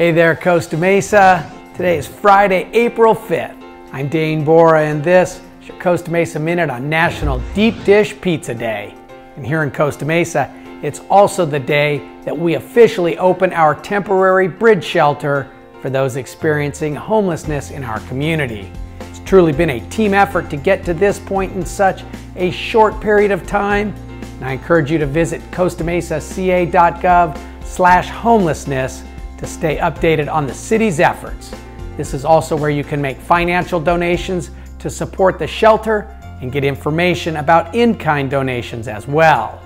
Hey there, Costa Mesa. Today is Friday, April 5th. I'm Dane Bora, and this is your Costa Mesa Minute on National Deep Dish Pizza Day. And here in Costa Mesa, it's also the day that we officially open our temporary bridge shelter for those experiencing homelessness in our community. It's truly been a team effort to get to this point in such a short period of time. And I encourage you to visit costamesaca.gov slash homelessness to stay updated on the city's efforts. This is also where you can make financial donations to support the shelter and get information about in-kind donations as well.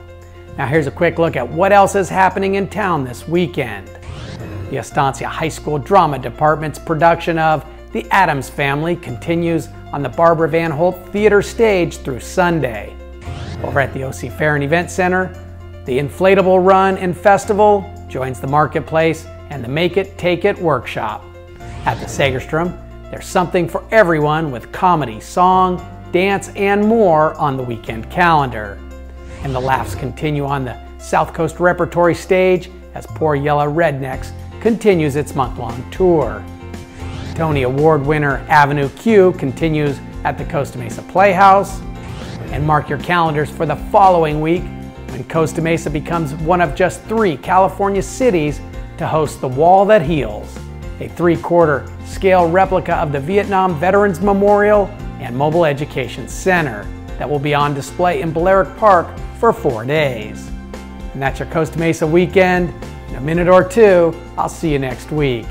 Now here's a quick look at what else is happening in town this weekend. The Estancia High School Drama Department's production of The Addams Family continues on the Barbara Van Holt Theater stage through Sunday. Over at the OC Fair and Event Center, the Inflatable Run and Festival joins the Marketplace and the Make It, Take It workshop. At the Segerstrom, there's something for everyone with comedy, song, dance, and more on the weekend calendar. And the laughs continue on the South Coast Repertory stage as Poor Yellow Rednecks continues its month-long tour. Tony Award winner Avenue Q continues at the Costa Mesa Playhouse. And mark your calendars for the following week when Costa Mesa becomes one of just three California cities to host the Wall That Heals, a three-quarter scale replica of the Vietnam Veterans Memorial and Mobile Education Center that will be on display in Balearic Park for four days. And that's your Costa Mesa weekend. In a minute or two, I'll see you next week.